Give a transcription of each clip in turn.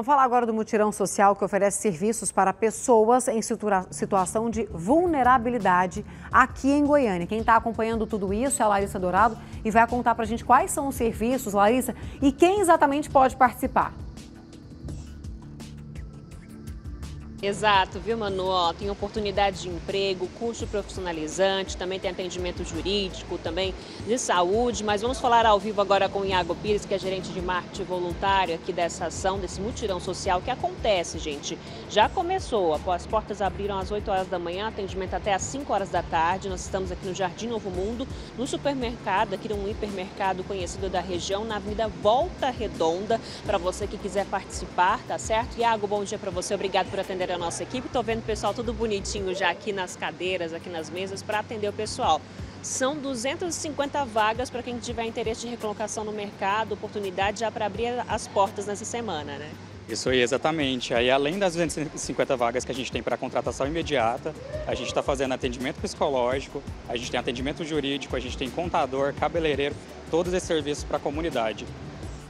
Vamos falar agora do mutirão social que oferece serviços para pessoas em situação de vulnerabilidade aqui em Goiânia. Quem está acompanhando tudo isso é a Larissa Dourado e vai contar para a gente quais são os serviços, Larissa, e quem exatamente pode participar. Exato, viu, Manu? Ó, tem oportunidade de emprego, curso profissionalizante, também tem atendimento jurídico, também de saúde. Mas vamos falar ao vivo agora com o Iago Pires, que é gerente de marketing voluntário aqui dessa ação, desse mutirão social que acontece, gente. Já começou, as portas abriram às 8 horas da manhã, atendimento até às 5 horas da tarde. Nós estamos aqui no Jardim Novo Mundo, no supermercado, aqui num hipermercado conhecido da região, na Avenida Volta Redonda, para você que quiser participar, tá certo? Iago, bom dia para você, obrigado por atender a nossa equipe. Estou vendo o pessoal tudo bonitinho já aqui nas cadeiras, aqui nas mesas, para atender o pessoal. São 250 vagas para quem tiver interesse de recolocação no mercado, oportunidade já para abrir as portas nessa semana, né? Isso aí, exatamente. Aí, além das 250 vagas que a gente tem para contratação imediata, a gente está fazendo atendimento psicológico, a gente tem atendimento jurídico, a gente tem contador, cabeleireiro, todos esses serviços para a comunidade.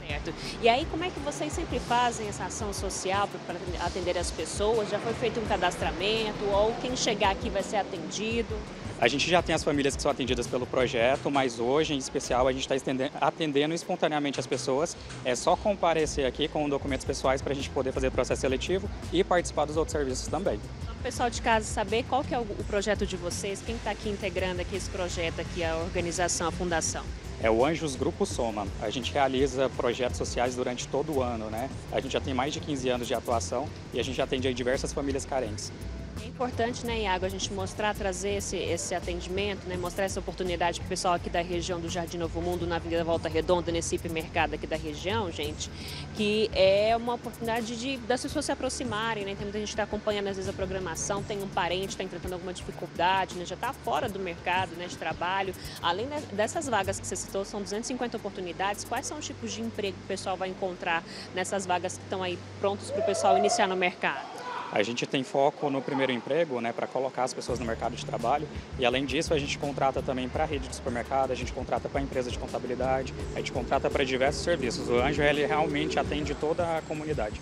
Certo. E aí, como é que vocês sempre fazem essa ação social para atender as pessoas? Já foi feito um cadastramento ou quem chegar aqui vai ser atendido? A gente já tem as famílias que são atendidas pelo projeto, mas hoje, em especial, a gente está atendendo espontaneamente as pessoas. É só comparecer aqui com documentos pessoais para a gente poder fazer o processo seletivo e participar dos outros serviços também. Para o pessoal de casa saber qual que é o projeto de vocês, quem está aqui integrando aqui esse projeto, aqui, a organização, a fundação é o Anjos Grupo Soma. A gente realiza projetos sociais durante todo o ano, né? A gente já tem mais de 15 anos de atuação e a gente atende diversas famílias carentes. É importante, né, Iago, a gente mostrar, trazer esse, esse atendimento, né, mostrar essa oportunidade para o pessoal aqui da região do Jardim Novo Mundo, na Avenida Volta Redonda, nesse hipermercado aqui da região, gente, que é uma oportunidade de, das pessoas se aproximarem, né? Tem muita gente que está acompanhando, às vezes, a programação, tem um parente está enfrentando alguma dificuldade, né, já está fora do mercado né, de trabalho. Além dessas vagas que você citou, são 250 oportunidades. Quais são os tipos de emprego que o pessoal vai encontrar nessas vagas que estão aí prontos para o pessoal iniciar no mercado? A gente tem foco no primeiro emprego, né, para colocar as pessoas no mercado de trabalho. E além disso, a gente contrata também para a rede de supermercado, a gente contrata para a empresa de contabilidade, a gente contrata para diversos serviços. O Anjo ele realmente atende toda a comunidade.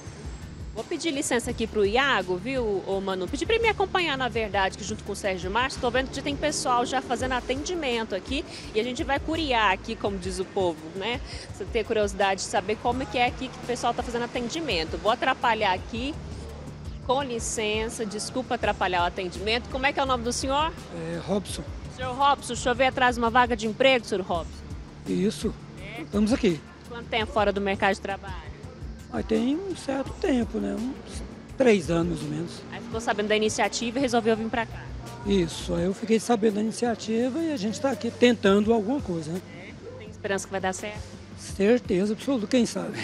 Vou pedir licença aqui para o Iago, viu, ô Manu? Pedir para me acompanhar, na verdade, que junto com o Sérgio Márcio, estou vendo que tem pessoal já fazendo atendimento aqui e a gente vai curiar aqui, como diz o povo, né? Você tem curiosidade de saber como é que é aqui que o pessoal está fazendo atendimento. Vou atrapalhar aqui com licença, desculpa atrapalhar o atendimento. Como é que é o nome do senhor? É Robson. Senhor Robson, deixa eu ver atrás uma vaga de emprego, senhor Robson. Isso. É? Estamos aqui. Quanto tempo fora do mercado de trabalho? Aí tem um certo tempo, né? Uns três anos ou menos. Aí ficou sabendo da iniciativa e resolveu vir para cá. Isso, aí eu fiquei sabendo da iniciativa e a gente está aqui tentando alguma coisa, né? É? Tem esperança que vai dar certo? Certeza absoluta, quem sabe.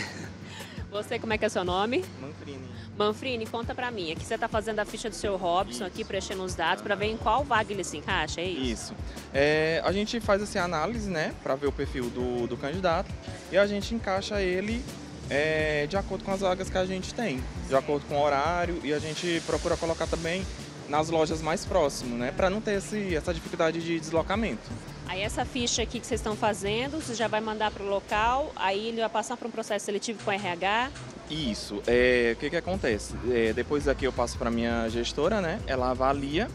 Você, como é que é seu nome? Manfrini. Manfrini, conta pra mim. Aqui você está fazendo a ficha do seu Robson, aqui preenchendo os dados para ver em qual vaga ele se encaixa, é isso? Isso. É, a gente faz assim, a análise, né, para ver o perfil do, do candidato e a gente encaixa ele é, de acordo com as vagas que a gente tem, de acordo com o horário e a gente procura colocar também nas lojas mais próximas, né, para não ter esse, essa dificuldade de deslocamento. Aí essa ficha aqui que vocês estão fazendo, você já vai mandar para o local, aí ele vai passar para um processo seletivo com RH? Isso. É, o que, que acontece? É, depois daqui eu passo para minha gestora, né? Ela avalia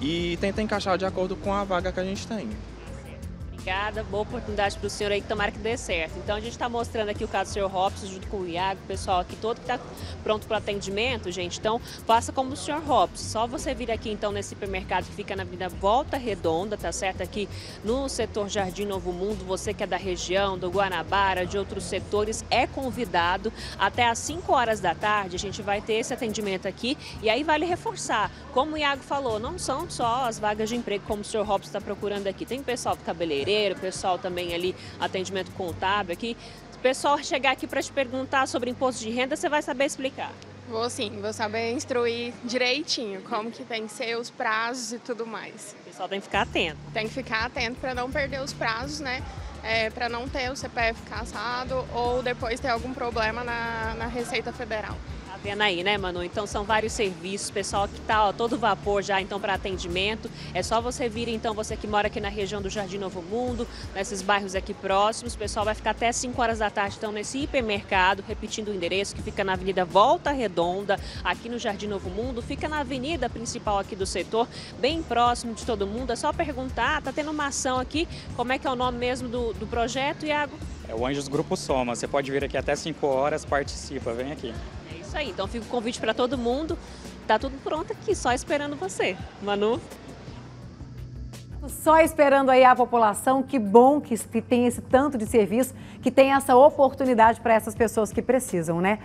e tenta encaixar de acordo com a vaga que a gente tem obrigada. Boa oportunidade para o senhor aí, tomara que dê certo. Então a gente está mostrando aqui o caso do senhor Robson, junto com o Iago, o pessoal aqui todo que está pronto para atendimento, gente. Então faça como o senhor Robson. Só você vir aqui então nesse supermercado que fica na Avenida Volta Redonda, tá certo? Aqui no setor Jardim Novo Mundo, você que é da região, do Guanabara, de outros setores, é convidado. Até às 5 horas da tarde a gente vai ter esse atendimento aqui. E aí vale reforçar, como o Iago falou, não são só as vagas de emprego como o senhor Robson está procurando aqui. Tem pessoal de cabeleireiro, o pessoal também ali, atendimento contábil aqui. Se o pessoal chegar aqui para te perguntar sobre imposto de renda, você vai saber explicar. Vou sim, vou saber instruir direitinho como que tem que ser os prazos e tudo mais. O pessoal tem que ficar atento. Tem que ficar atento para não perder os prazos, né? É, para não ter o CPF caçado ou depois ter algum problema na, na Receita Federal. Vendo aí, né, Manu? Então são vários serviços, pessoal que tá ó, todo vapor já então para atendimento. É só você vir então, você que mora aqui na região do Jardim Novo Mundo, nesses bairros aqui próximos, o pessoal vai ficar até 5 horas da tarde então nesse hipermercado, repetindo o endereço que fica na Avenida Volta Redonda, aqui no Jardim Novo Mundo, fica na avenida principal aqui do setor, bem próximo de todo mundo. É só perguntar, tá tendo uma ação aqui, como é que é o nome mesmo do, do projeto, Iago? É o Anjos Grupo Soma. Você pode vir aqui até 5 horas, participa, vem aqui. Isso aí, então fica o convite para todo mundo. Tá tudo pronto aqui, só esperando você. Manu? Só esperando aí a população, que bom que tem esse tanto de serviço, que tem essa oportunidade para essas pessoas que precisam, né?